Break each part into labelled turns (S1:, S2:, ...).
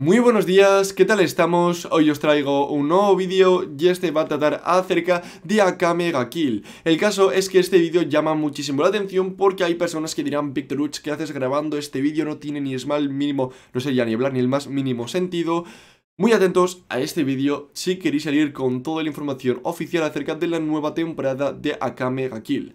S1: Muy buenos días, ¿qué tal estamos? Hoy os traigo un nuevo vídeo y este va a tratar acerca de Akame ga Kill. El caso es que este vídeo llama muchísimo la atención porque hay personas que dirán Victoruch, ¿qué haces grabando este vídeo? No tiene ni es mal mínimo, no ya ni hablar ni el más mínimo sentido. Muy atentos a este vídeo si queréis salir con toda la información oficial acerca de la nueva temporada de Akame ga Kill.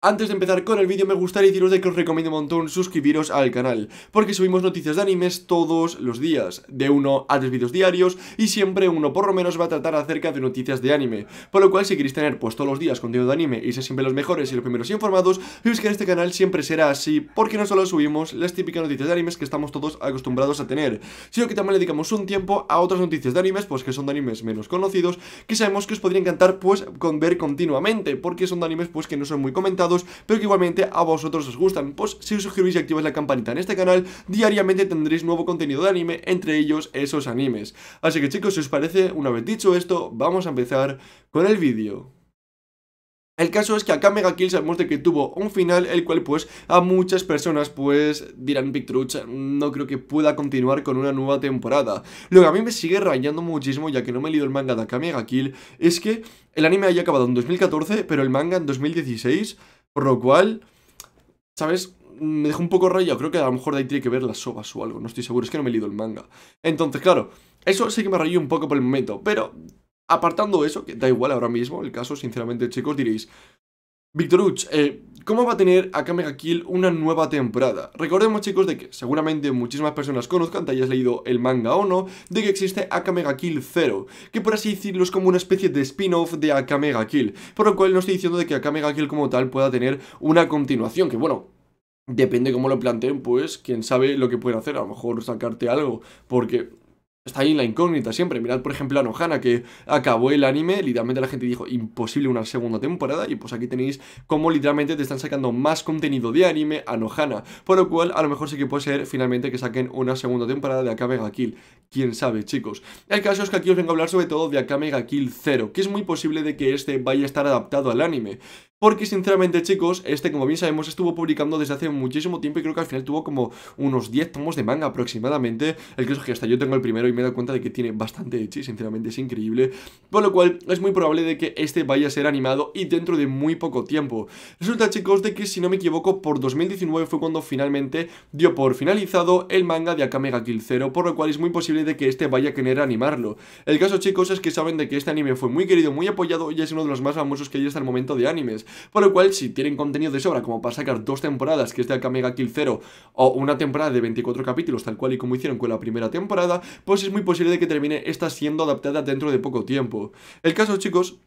S1: Antes de empezar con el vídeo me gustaría deciros de que os recomiendo un montón suscribiros al canal, porque subimos noticias de animes todos los días, de uno a tres vídeos diarios, y siempre uno por lo menos va a tratar acerca de noticias de anime, por lo cual si queréis tener pues todos los días contenido de anime y ser siempre los mejores y los primeros informados, veis que en este canal siempre será así, porque no solo subimos las típicas noticias de animes que estamos todos acostumbrados a tener, sino que también le dedicamos un tiempo a otras noticias de animes, pues que son de animes menos conocidos, que sabemos que os podría encantar pues con ver continuamente, porque son de animes pues que no son muy comentados, pero que igualmente a vosotros os gustan. Pues si os suscribís y activáis la campanita en este canal, diariamente tendréis nuevo contenido de anime, entre ellos esos animes. Así que chicos, si os parece, una vez dicho esto, vamos a empezar con el vídeo. El caso es que acá Mega Kill sabemos de que tuvo un final el cual pues a muchas personas pues dirán Victruch no creo que pueda continuar con una nueva temporada. Lo que a mí me sigue rayando muchísimo ya que no me he leído el manga de Akame ga Kill es que el anime haya acabado en 2014 pero el manga en 2016 por lo cual, ¿sabes? Me dejó un poco rayado. Creo que a lo mejor de ahí tiene que ver las sobas o algo. No estoy seguro. Es que no me he leído el manga. Entonces, claro, eso sí que me rayó un poco por el momento. Pero, apartando eso, que da igual ahora mismo el caso, sinceramente, chicos, diréis... Victoruch, eh, ¿cómo va a tener Akame ga Kill una nueva temporada? Recordemos chicos de que seguramente muchísimas personas conozcan, te hayas leído el manga o no, de que existe Akame ga Kill 0, que por así decirlo es como una especie de spin-off de Akame ga Kill, por lo cual no estoy diciendo de que Akame ga Kill como tal pueda tener una continuación, que bueno, depende cómo lo planteen, pues quién sabe lo que pueden hacer, a lo mejor sacarte algo, porque está ahí en la incógnita siempre. Mirad, por ejemplo, a Nohana, que acabó el anime, literalmente la gente dijo, imposible una segunda temporada, y pues aquí tenéis cómo literalmente te están sacando más contenido de anime a Nohana, por lo cual a lo mejor sí que puede ser finalmente que saquen una segunda temporada de Akame ga Kill. Quién sabe, chicos. El caso es que aquí os vengo a hablar sobre todo de Akame ga Kill 0, que es muy posible de que este vaya a estar adaptado al anime. Porque sinceramente chicos, este como bien sabemos estuvo publicando desde hace muchísimo tiempo y creo que al final tuvo como unos 10 tomos de manga aproximadamente. El caso es que hasta yo tengo el primero y me he dado cuenta de que tiene bastante hecho y sinceramente es increíble. Por lo cual es muy probable de que este vaya a ser animado y dentro de muy poco tiempo. Resulta chicos de que si no me equivoco por 2019 fue cuando finalmente dio por finalizado el manga de Akame ga Kill 0, por lo cual es muy posible de que este vaya a querer animarlo. El caso chicos es que saben de que este anime fue muy querido, muy apoyado y es uno de los más famosos que hay hasta el momento de animes. Por lo cual, si tienen contenido de sobra como para sacar dos temporadas, que es de Akame ga Kill 0, o una temporada de 24 capítulos, tal cual y como hicieron con la primera temporada, pues es muy posible de que termine esta siendo adaptada dentro de poco tiempo. El caso, chicos,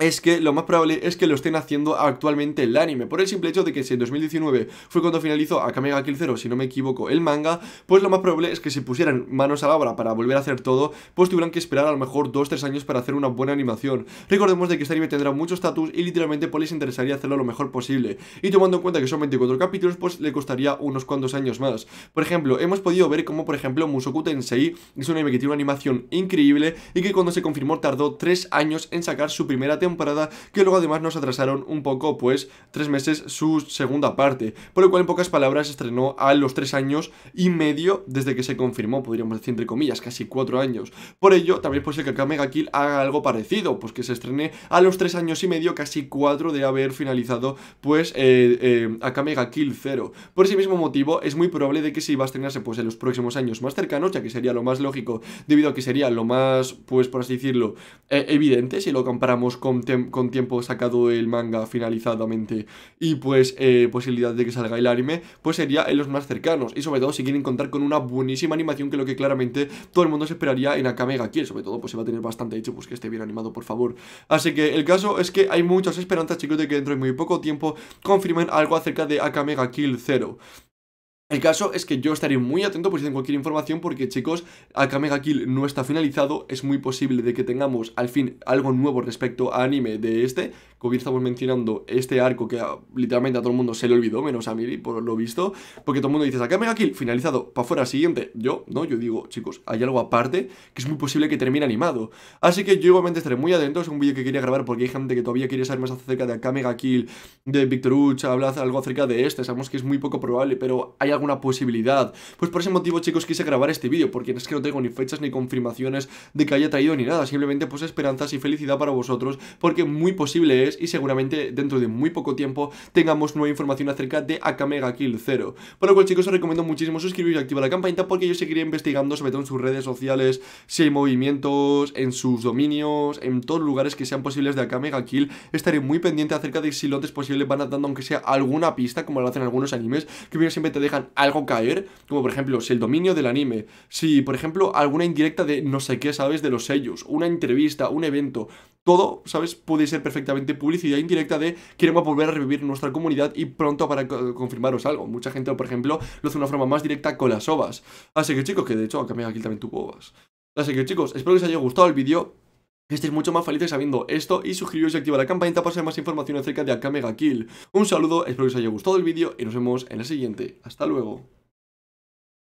S1: es que lo más probable es que lo estén haciendo actualmente el anime, por el simple hecho de que si en 2019 fue cuando finalizó Akame ga Kill 0, si no me equivoco, el manga, pues lo más probable es que si pusieran manos a la obra para volver a hacer todo, pues tuvieran que esperar a lo mejor 2-3 años para hacer una buena animación. Recordemos de que este anime tendrá mucho estatus y literalmente pues les interesaría hacerlo lo mejor posible, y tomando en cuenta que son 24 capítulos, pues le costaría unos cuantos años más. Por ejemplo, hemos podido ver como por ejemplo Musoku Tensei es un anime que tiene una animación increíble y que cuando se confirmó tardó 3 años en sacar su primera temporada temporada que luego además nos atrasaron un poco pues tres meses su segunda parte por lo cual en pocas palabras estrenó a los tres años y medio desde que se confirmó podríamos decir entre comillas casi cuatro años. Por ello también puede ser que Akame ga Kill haga algo parecido pues que se estrene a los tres años y medio casi cuatro de haber finalizado pues eh, eh, Akame ga Kill 0 por ese mismo motivo es muy probable de que si va a estrenarse pues en los próximos años más cercanos ya que sería lo más lógico debido a que sería lo más pues por así decirlo eh, evidente si lo comparamos con con tiempo sacado el manga finalizadamente y pues eh, posibilidad de que salga el anime, pues sería en los más cercanos. Y sobre todo si quieren contar con una buenísima animación que lo que claramente todo el mundo se esperaría en Akame ga Kill. Sobre todo pues se va a tener bastante hecho pues que esté bien animado, por favor. Así que el caso es que hay muchas esperanzas, chicos, de que dentro de muy poco tiempo confirmen algo acerca de Akame ga Kill 0. El caso es que yo estaré muy atento por si tengo cualquier información porque chicos, Akame ga Kill no está finalizado, es muy posible de que tengamos al fin algo nuevo respecto a anime de este, bien estamos mencionando, este arco que literalmente a todo el mundo se le olvidó, menos a mí, por lo visto, porque todo el mundo dice, acá Mega Kill, finalizado, para fuera, siguiente. Yo, no, yo digo, chicos, hay algo aparte que es muy posible que termine animado. Así que yo igualmente estaré muy atento, es un vídeo que quería grabar porque hay gente que todavía quiere saber más acerca de Mega Kill, de Victor Uch, hablar algo acerca de este, sabemos que es muy poco probable, pero hay alguna posibilidad. Pues por ese motivo, chicos, quise grabar este vídeo, porque es que no tengo ni fechas ni confirmaciones de que haya traído ni nada, simplemente pues esperanzas y felicidad para vosotros, porque muy posible es y seguramente dentro de muy poco tiempo tengamos nueva información acerca de Akamega Kill 0. Por lo cual chicos os recomiendo muchísimo suscribiros y activar la campanita porque yo seguiré investigando sobre todo en sus redes sociales, si hay movimientos, en sus dominios, en todos los lugares que sean posibles de Akamega Kill, estaré muy pendiente acerca de si lo antes posible van dando aunque sea alguna pista, como lo hacen algunos animes, que siempre te dejan algo caer, como por ejemplo si el dominio del anime, si por ejemplo alguna indirecta de no sé qué sabes de los sellos, una entrevista, un evento, todo, ¿sabes? Puede ser perfectamente publicidad indirecta de queremos volver a revivir nuestra comunidad y pronto para confirmaros algo. Mucha gente, por ejemplo, lo hace de una forma más directa con las ovas. Así que chicos, que de hecho acá aquí también tuvo ovas. Así que chicos, espero que os haya gustado el vídeo. Estéis mucho más felices sabiendo esto y suscribiros y activar la campanita para saber más información acerca de Akamega Kill. Un saludo, espero que os haya gustado el vídeo y nos vemos en el siguiente. Hasta luego.